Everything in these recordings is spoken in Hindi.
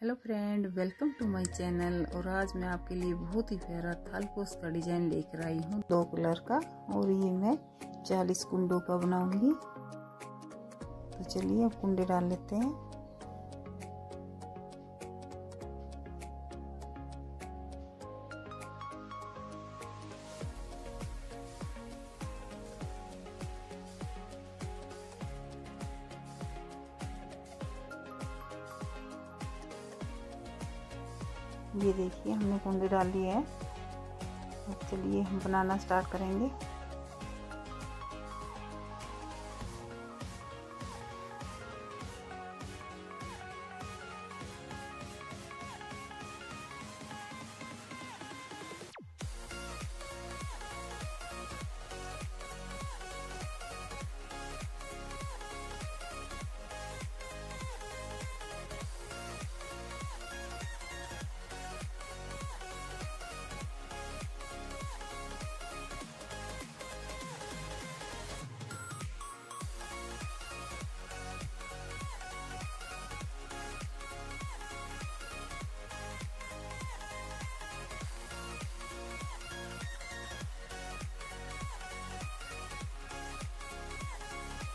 Hello friend, welcome to my channel. और आज मैं आपके लिए बहुत ही प्यारा थालपोस का डिज़ाइन लेकर आई हूँ। दो कलर का, और ये मैं चालीस कुंडों का बनाऊँगी। तो चलिए अब कुंडे डाल लेते हैं। देखिए हमने कुंडे डाल दी है। अब चलिए हम बनाना स्टार्ट करेंगे।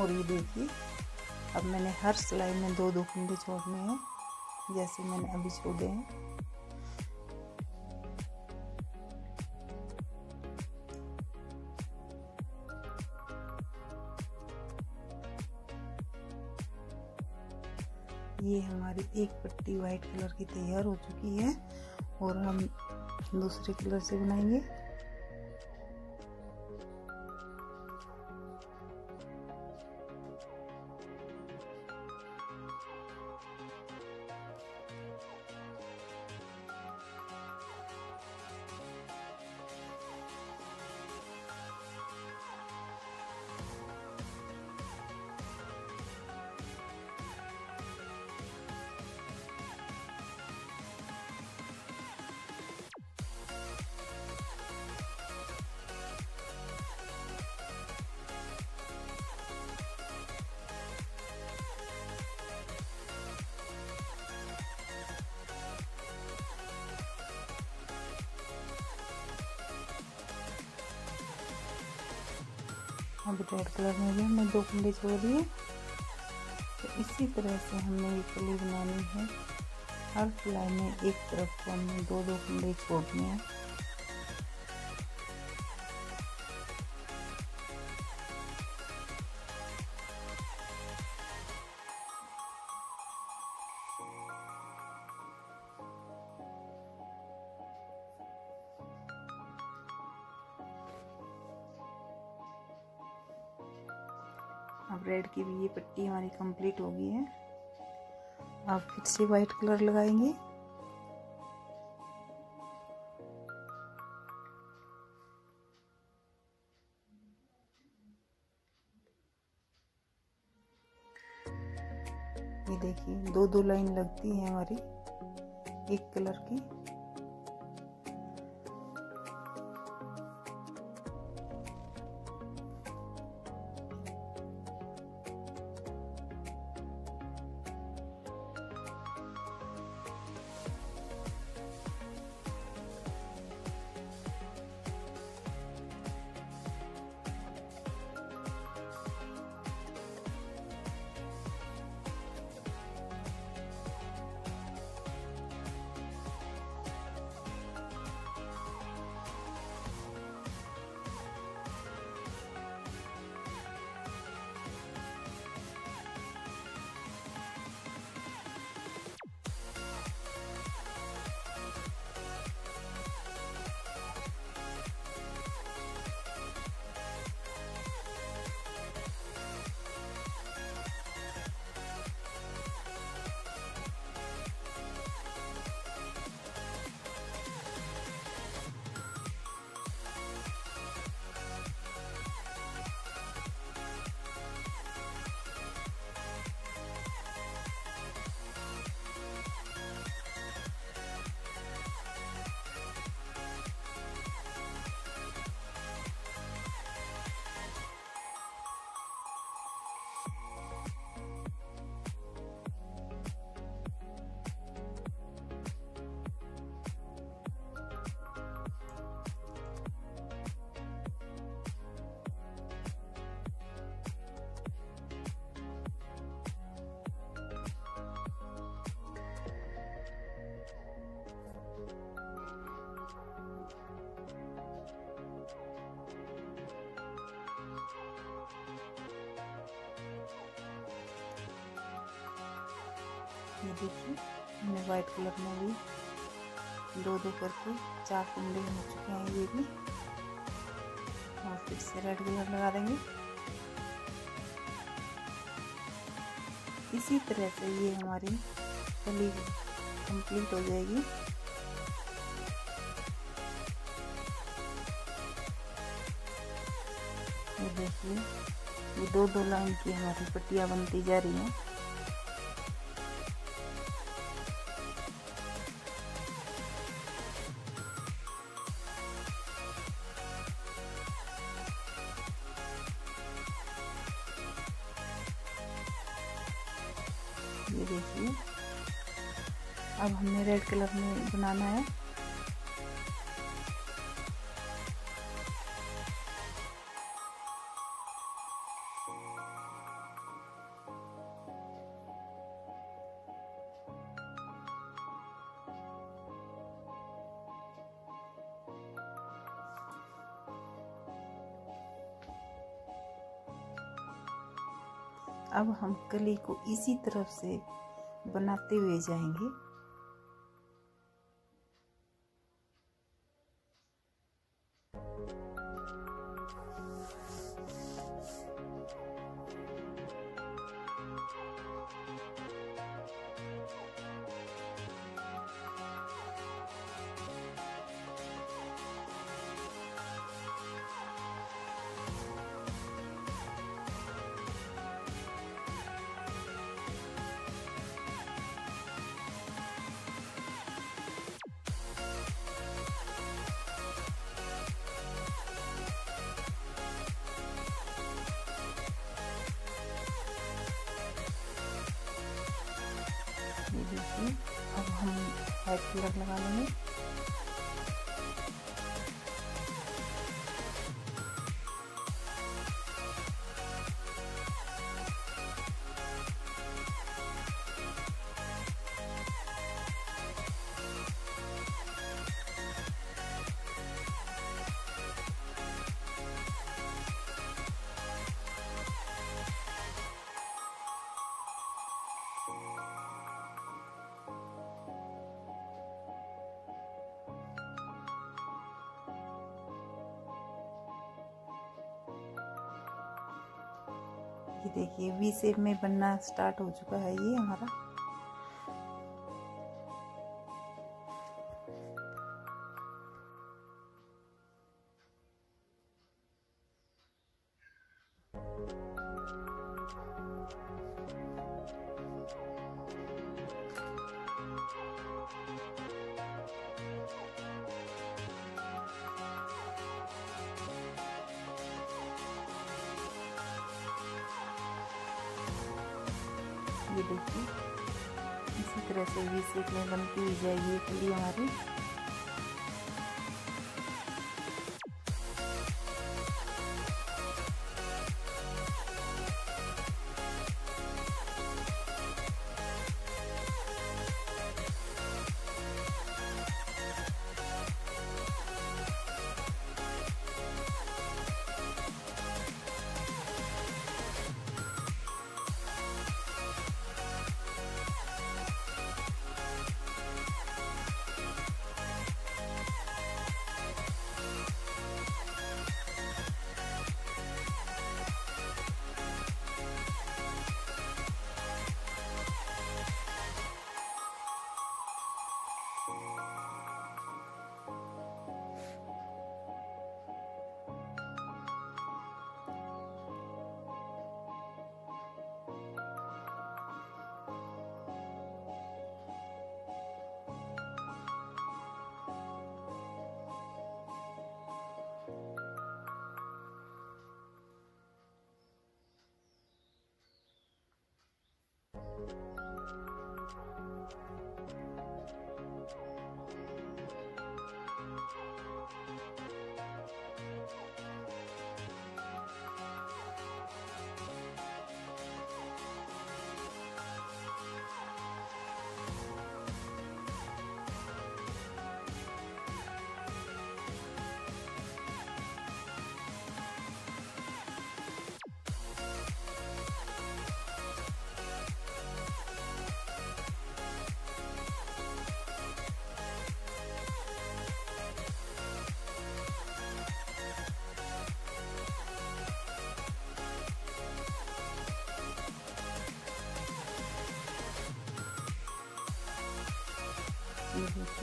और ये देखिए अब मैंने हर सिलाई में दो दो कुंडे छोड़ने हैं, जैसे मैंने अभी छोड़े हैं। ये हमारी एक पट्टी वाइट कलर की तैयार हो चुकी है और हम दूसरे कलर से बनाएँगे। अब रेड कलर में भी हमने दो कुंडे छोड़ दिए तो इसी तरह से हमने ये कली बनानी है। हर सिलाई में एक तरफ़ को हमने दो दो कुंडे छोड़ने हैं। अब रेड की भी ये पट्टी हमारी कंप्लीट हो गई है। अब फिर से वाइट कलर लगाएँगे। ये देखिए दो दो लाइन लगती है हमारी, एक कलर की। ये देखिए हमने वाइट कलर में भी दो दो करके चार कुंडे हो चुके हैं ये भी। और फिर से रेड कलर लगा देंगे। इसी तरह से ये हमारी कली कंप्लीट हो जाएगी। ये देखिए, ये दो दो लाइन की हमारी पट्टियाँ बनती जा रही हैं। अब हमने रेड कलर में बनाना है। अब हम कली को इसी तरफ़ से बनाते हुए जाएँगे। ये देखिए अब हम वाइट कलर लगा लेंगे। देखिए वी शेप में बनना स्टार्ट हो चुका है ये हमारा। इसी तरह से भी सीखने में बनती जाएगी कली हमारी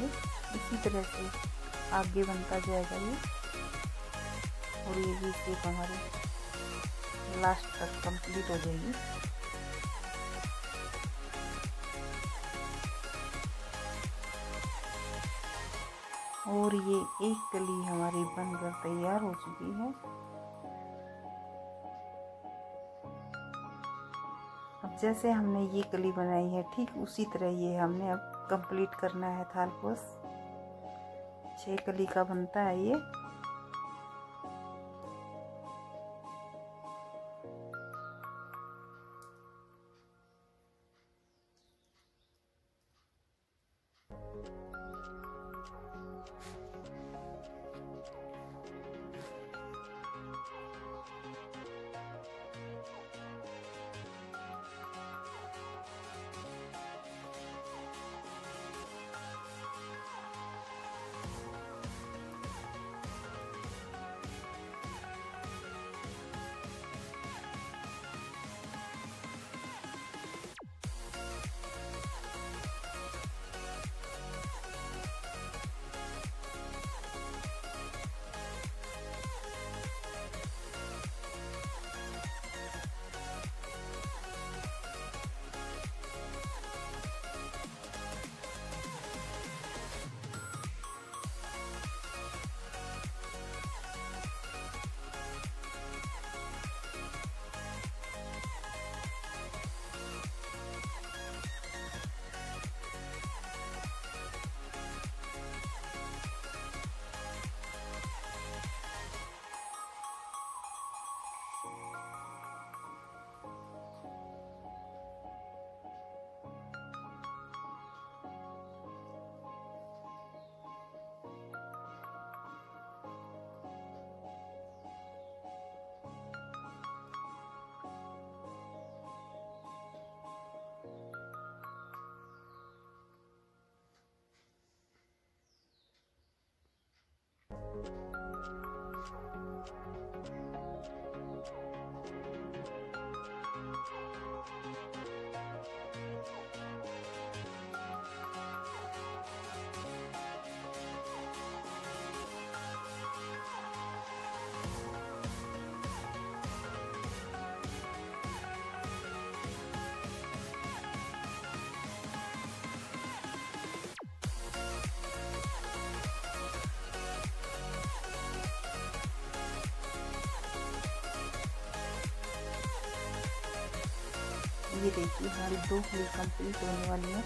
देखिए इसी तरह से आगे बनता जाएगा ये। और ये भी स्टेप हमारी लास्ट तक कंप्लीट हो जाएगी। और ये एक कली हमारी बनकर तैयार हो चुकी है। जैसे हमने ये कली बनाई है, ठीक उसी तरह ये हमने अब कंप्लीट करना है थालपोस छह कली का बनता है ये। ये देखिए हमारी दो फुल कंप्लीट होने वाली है।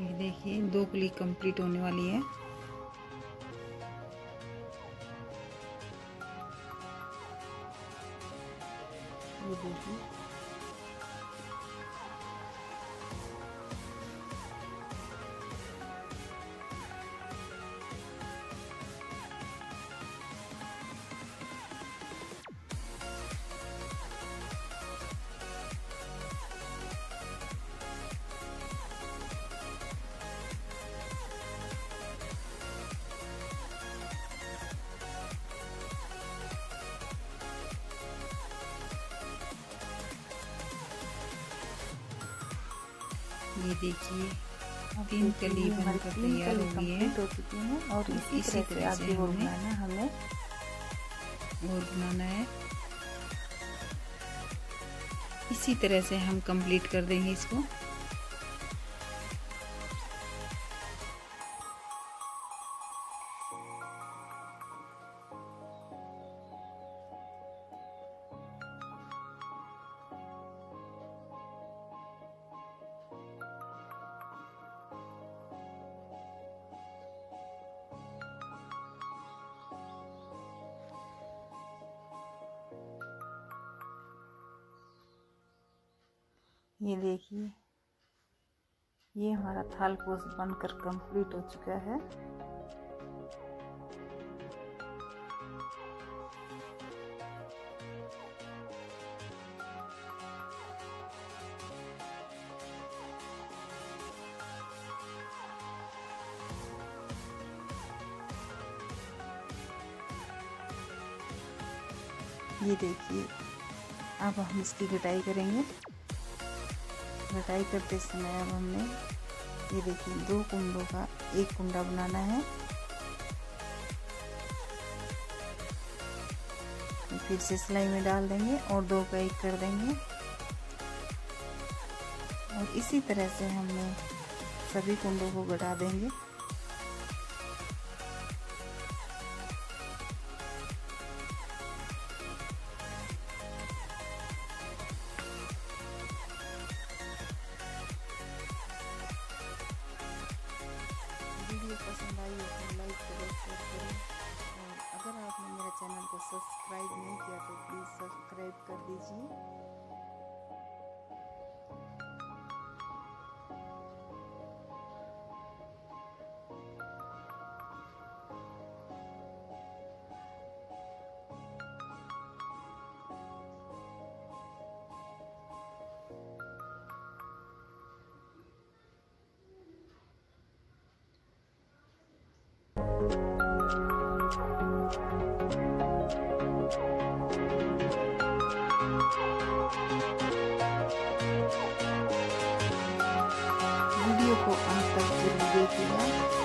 ये देखिए दो क्लिक कंप्लीट होने वाली है। ये देखिए तीन कली बनकर तैयार हो गई है। हो चुकी है और इसी तरह से आगे और बनाना हमें। और बनाना है। इसी तरह से हम कंप्लीट कर देंगे इसको। देखिए। ये हमारा थाल पोस बनकर कंप्लीट हो चुका है। ये देखिए, अब हम इसकी कटाई करेंगे। कटाई करते समय अब हमने ये देखिए, दो कुंडों का एक कुंडा बनाना है। फिर से सिलाई में डाल देंगे और दो का एक कर देंगे। और इसी तरह से हमने सभी कुंडों को घटा देंगे। fazer aqui, né?